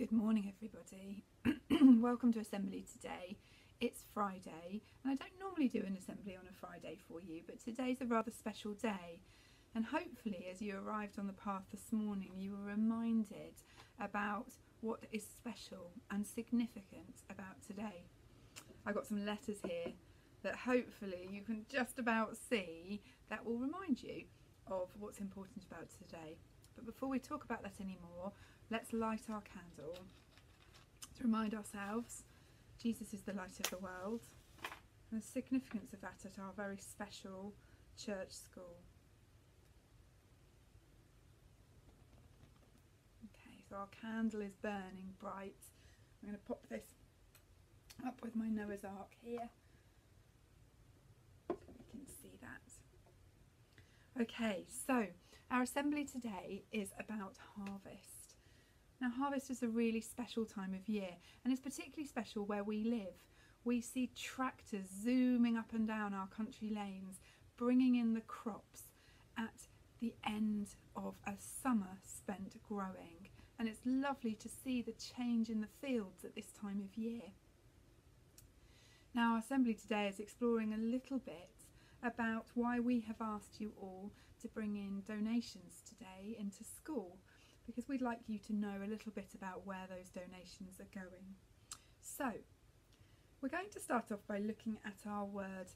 Good morning, everybody. Welcome to Assembly today. It's Friday, and I don't normally do an assembly on a Friday for you, but today's a rather special day. And hopefully, as you arrived on the path this morning, you were reminded about what is special and significant about today. I've got some letters here that hopefully you can just about see that will remind you of what's important about today. But before we talk about that anymore, let's light our candle to remind ourselves Jesus is the light of the world and the significance of that at our very special church school. Okay, so our candle is burning bright. I'm going to pop this up with my Noah's Ark here so we can see that. Okay, so our assembly today is about harvest. Now, harvest is a really special time of year, and it's particularly special where we live. We see tractors zooming up and down our country lanes, bringing in the crops at the end of a summer spent growing. And it's lovely to see the change in the fields at this time of year. Now, our assembly today is exploring a little bit about why we have asked you all to bring in donations today into school because we'd like you to know a little bit about where those donations are going. So, we're going to start off by looking at our word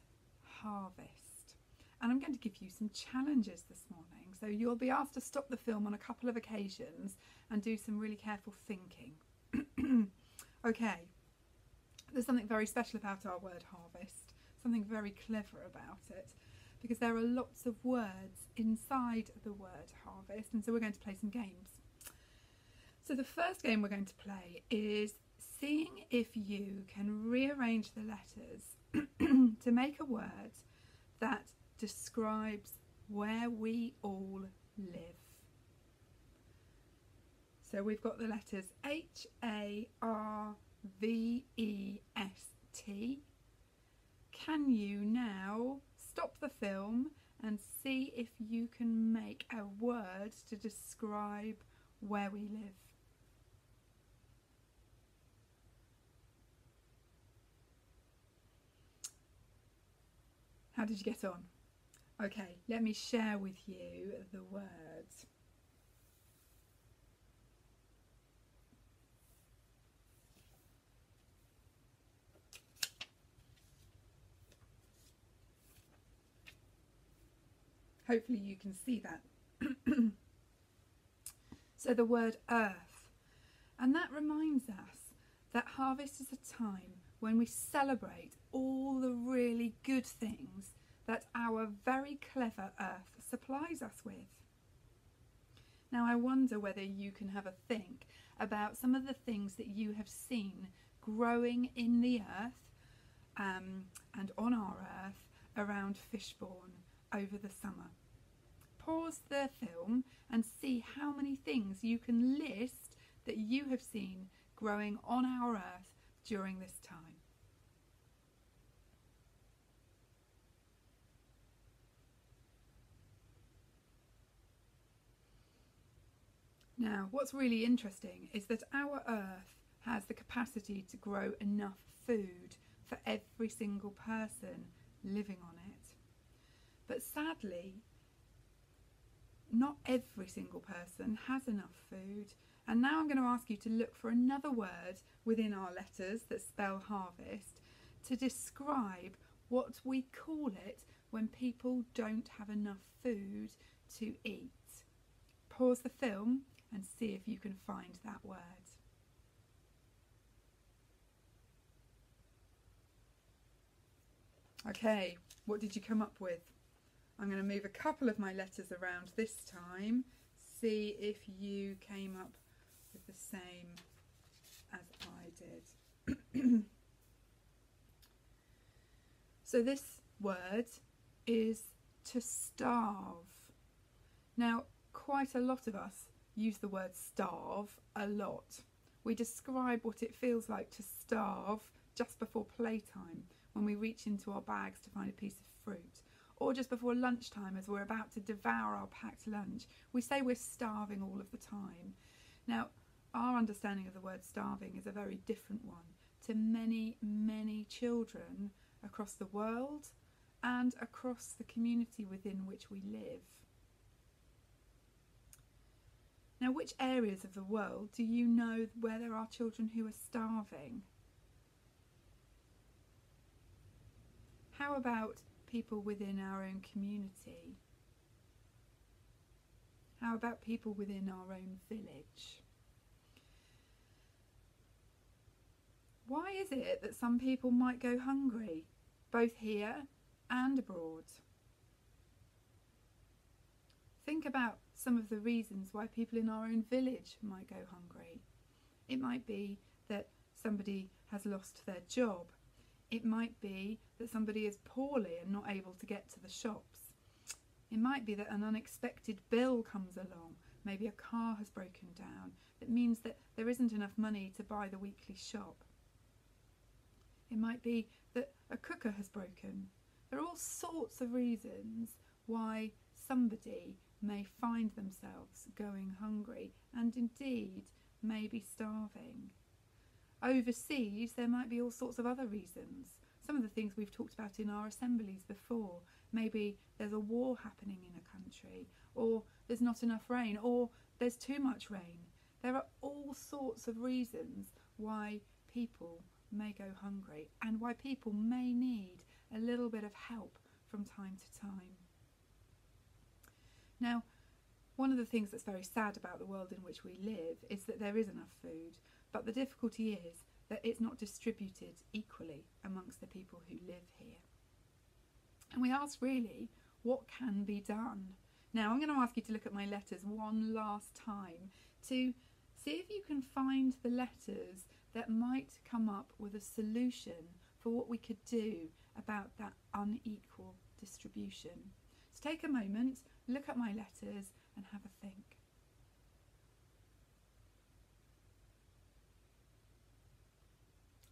harvest. And I'm going to give you some challenges this morning. So, you'll be asked to stop the film on a couple of occasions and do some really careful thinking. okay, there's something very special about our word harvest, something very clever about it because there are lots of words inside the word harvest, and so we're going to play some games. So, the first game we're going to play is seeing if you can rearrange the letters to make a word that describes where we all live. So, we've got the letters H A R V E S T. Can you now stop the film and see if you can make a word to describe where we live. How did you get on? Okay, let me share with you the words. Hopefully you can see that. so the word earth. And that reminds us that harvest is a time when we celebrate all the really good things that our very clever earth supplies us with. Now, I wonder whether you can have a think about some of the things that you have seen growing in the earth um, and on our earth around Fishbourne over the summer. Pause the film and see how many things you can list that you have seen growing on our earth during this time. Now, what's really interesting is that our earth has the capacity to grow enough food for every single person living on it. But sadly, not every single person has enough food. And now I'm going to ask you to look for another word within our letters that spell harvest to describe what we call it when people don't have enough food to eat. Pause the film and see if you can find that word. Okay, what did you come up with? I'm going to move a couple of my letters around this time, see if you came up the same as I did. so this word is to starve. Now, quite a lot of us use the word starve a lot. We describe what it feels like to starve just before playtime when we reach into our bags to find a piece of fruit or just before lunchtime as we're about to devour our packed lunch. We say we're starving all of the time. Now, our understanding of the word starving is a very different one to many, many children across the world and across the community within which we live. Now, which areas of the world do you know where there are children who are starving? How about people within our own community? How about people within our own village? Why is it that some people might go hungry, both here and abroad? Think about some of the reasons why people in our own village might go hungry. It might be that somebody has lost their job. It might be that somebody is poorly and not able to get to the shops. It might be that an unexpected bill comes along. Maybe a car has broken down. That means that there isn't enough money to buy the weekly shop. It might be that a cooker has broken. There are all sorts of reasons why somebody may find themselves going hungry and indeed may be starving. Overseas, there might be all sorts of other reasons. Some of the things we've talked about in our assemblies before. Maybe there's a war happening in a country, or there's not enough rain, or there's too much rain. There are all sorts of reasons why people may go hungry and why people may need a little bit of help from time to time. Now, one of the things that's very sad about the world in which we live is that there is enough food, but the difficulty is that it's not distributed equally amongst the people who live here. And we ask really, what can be done? Now, I'm going to ask you to look at my letters one last time to see if you can find the letters that might come up with a solution for what we could do about that unequal distribution. So take a moment, look at my letters, and have a think.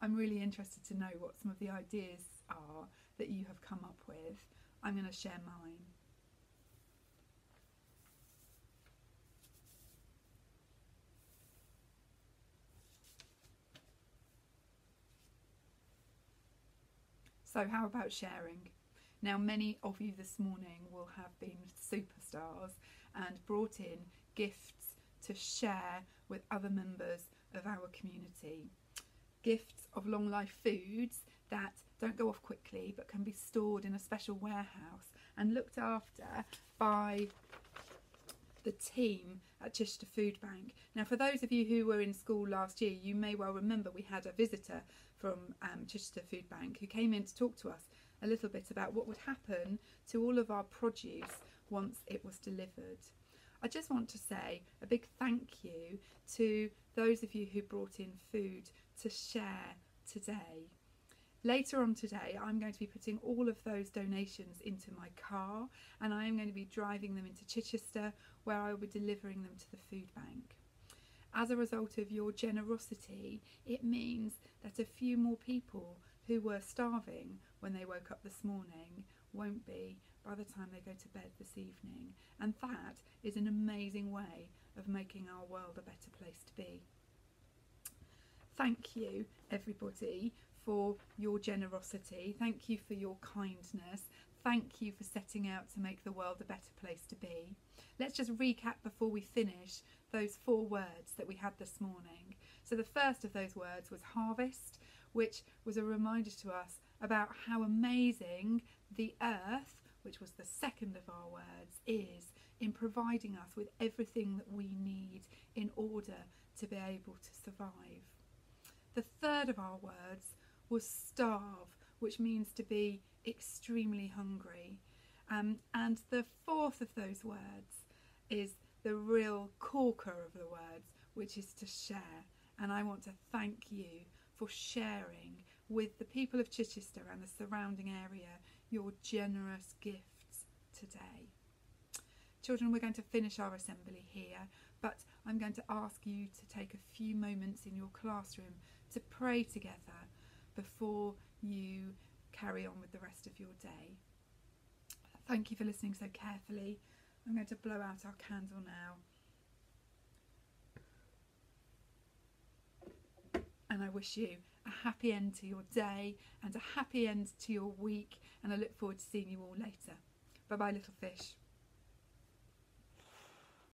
I'm really interested to know what some of the ideas are that you have come up with. I'm going to share mine. So, how about sharing? Now, many of you this morning will have been superstars and brought in gifts to share with other members of our community. Gifts of long life foods that don't go off quickly but can be stored in a special warehouse and looked after by the team at Chichester Food Bank. Now, for those of you who were in school last year, you may well remember we had a visitor from um, Chichester Food Bank who came in to talk to us a little bit about what would happen to all of our produce once it was delivered. I just want to say a big thank you to those of you who brought in food to share today. Later on today, I'm going to be putting all of those donations into my car and I am going to be driving them into Chichester where I will be delivering them to the food bank. As a result of your generosity, it means that a few more people who were starving when they woke up this morning won't be by the time they go to bed this evening. And that is an amazing way of making our world a better place to be. Thank you, everybody, for your generosity. Thank you for your kindness. Thank you for setting out to make the world a better place to be. Let's just recap before we finish those four words that we had this morning. So, the first of those words was harvest, which was a reminder to us about how amazing the earth, which was the second of our words, is in providing us with everything that we need in order to be able to survive. The third of our words was starve, which means to be extremely hungry. Um, and the fourth of those words is the real corker of the words, which is to share. And I want to thank you for sharing with the people of Chichester and the surrounding area your generous gifts today. Children, we're going to finish our assembly here, but I'm going to ask you to take a few moments in your classroom to pray together before you carry on with the rest of your day. Thank you for listening so carefully. I'm going to blow out our candle now. and I wish you a happy end to your day and a happy end to your week. And I look forward to seeing you all later. Bye bye, little fish.